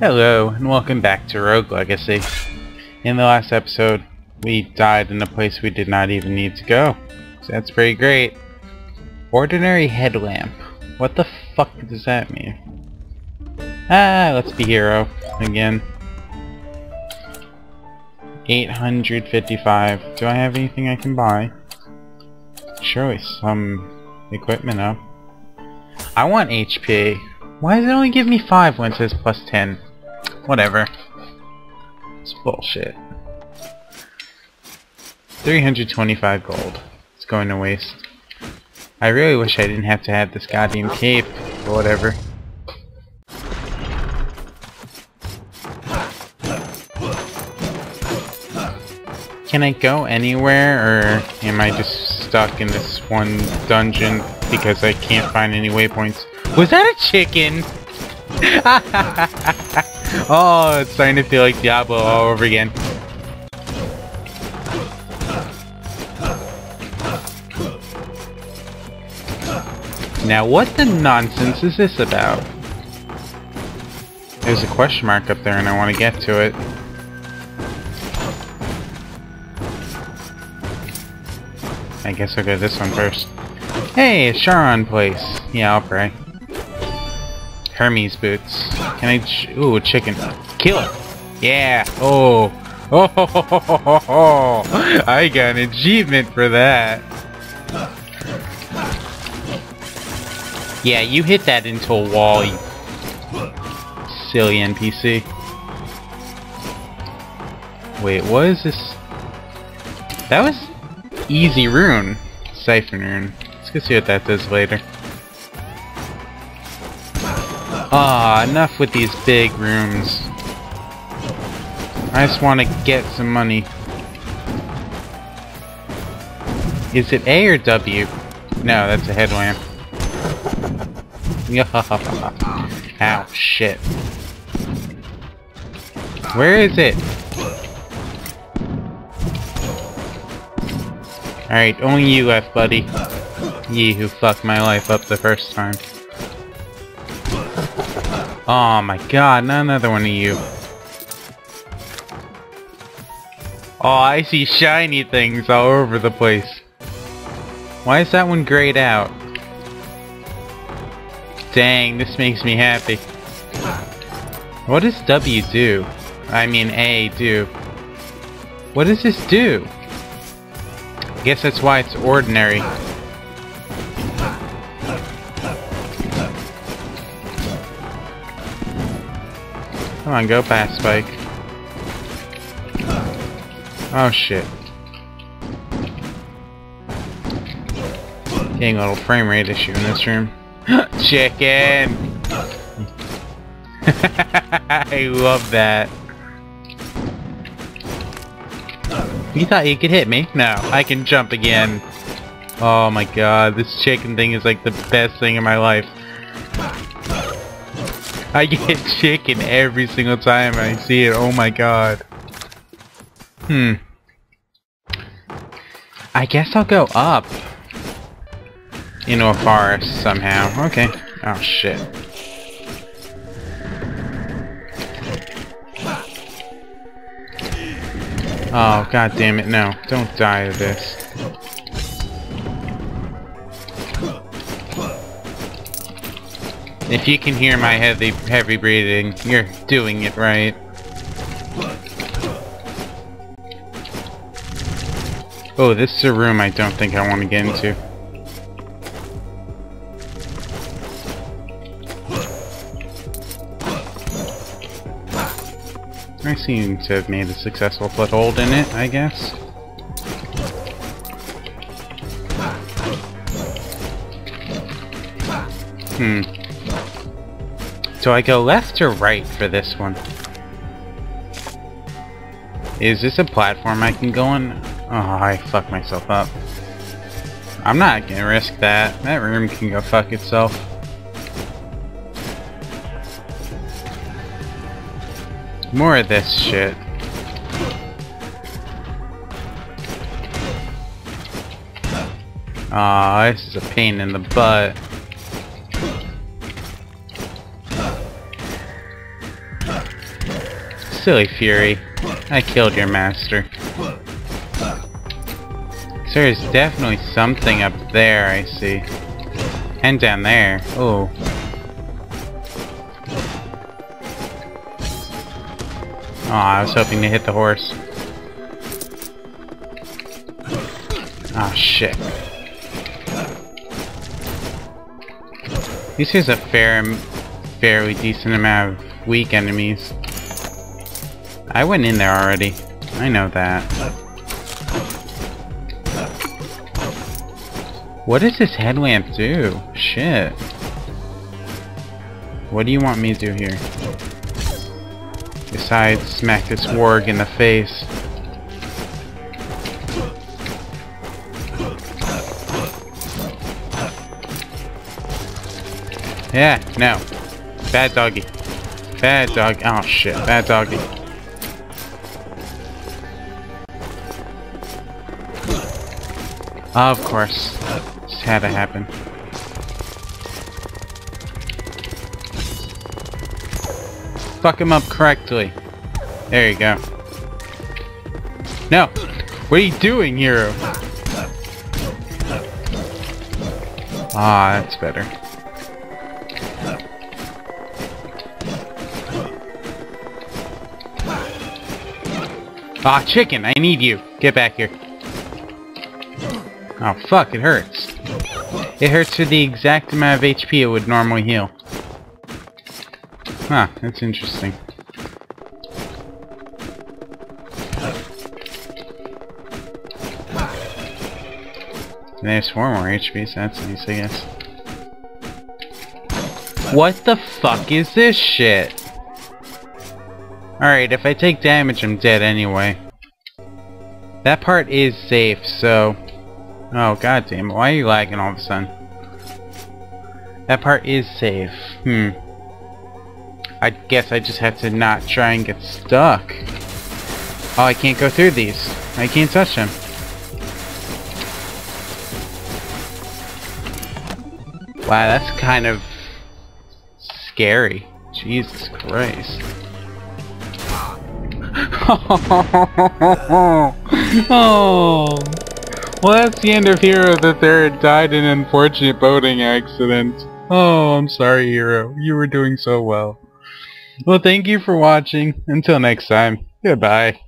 Hello, and welcome back to Rogue Legacy. In the last episode, we died in a place we did not even need to go. So that's pretty great. Ordinary headlamp. What the fuck does that mean? Ah, let's be hero again. 855. Do I have anything I can buy? Surely some equipment up. I want HP. Why does it only give me 5 when it says plus 10? Whatever. It's bullshit. 325 gold. It's going to waste. I really wish I didn't have to have this goddamn cape, or whatever. Can I go anywhere, or am I just stuck in this one dungeon because I can't find any waypoints? Was that a chicken? oh, it's starting to feel like Diablo all over again. Now, what the nonsense is this about? There's a question mark up there and I want to get to it. I guess I'll go this one first. Hey, it's Charon place. Yeah, I'll pray. Hermes boots. Can I? Ch Ooh, chicken. Kill it. Yeah. Oh. Oh, ho, ho, ho, ho, I got an achievement for that. Yeah, you hit that into a wall, you silly NPC. Wait, what is this? That was easy rune. Siphon rune. Let's go see what that does later. Ah, enough with these big rooms. I just want to get some money. Is it A or W? No, that's a headlamp. Ow, shit. Where is it? Alright, only you left, buddy. Ye who fucked my life up the first time. Oh my god, not another one of you. Oh, I see shiny things all over the place. Why is that one grayed out? Dang, this makes me happy. What does W do? I mean A do. What does this do? I guess that's why it's ordinary. Come on, go past Spike. Oh shit. Getting a little frame rate issue in this room. Chicken! I love that. You thought you could hit me? No, I can jump again. Oh my god, this chicken thing is like the best thing in my life. I get chicken every single time I see it. Oh my god. Hmm. I guess I'll go up. Into a forest somehow. Okay. Oh shit. Oh god damn it, no. Don't die of this. If you can hear my heavy heavy breathing, you're doing it right. Oh, this is a room I don't think I want to get into. I seem to have made a successful foothold in it, I guess. Hmm. Do I go left or right for this one? Is this a platform I can go on? Oh, I fucked myself up. I'm not gonna risk that. That room can go fuck itself. More of this shit. Aw, oh, this is a pain in the butt. Silly Fury. I killed your master. There's definitely something up there, I see. And down there. Oh. Oh, I was hoping to hit the horse. Oh shit. This is a fair, fairly decent amount of weak enemies. I went in there already. I know that. What does this headlamp do? Shit. What do you want me to do here? Besides smack this warg in the face. Yeah, no. Bad doggy. Bad dog. Oh shit, bad doggy. Of course. Just had to happen. Fuck him up correctly. There you go. No! What are you doing, hero? Ah, that's better. Ah, chicken, I need you. Get back here. Oh, fuck, it hurts. It hurts for the exact amount of HP it would normally heal. Huh, that's interesting. And there's four more HP, so that's nice, I guess. What the fuck is this shit? Alright, if I take damage, I'm dead anyway. That part is safe, so... Oh, god damn it. Why are you lagging all of a sudden? That part is safe. Hmm. I guess I just have to not try and get stuck. Oh, I can't go through these. I can't touch them. Wow, that's kind of scary. Jesus Christ. oh. Well, that's the end of Hero the Third died in an unfortunate boating accident. Oh, I'm sorry, Hero. You were doing so well. Well, thank you for watching. Until next time, goodbye.